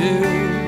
do.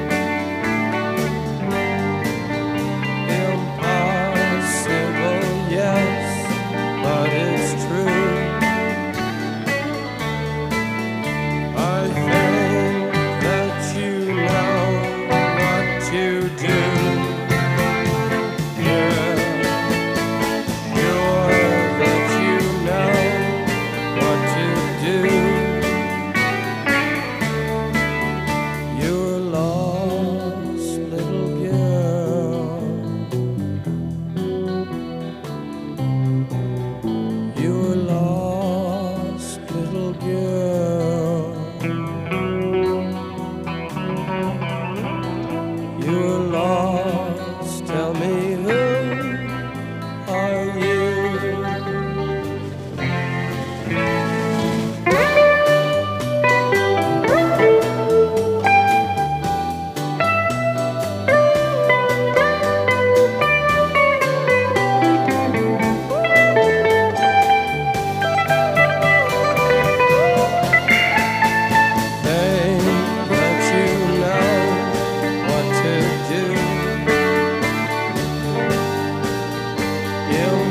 Eu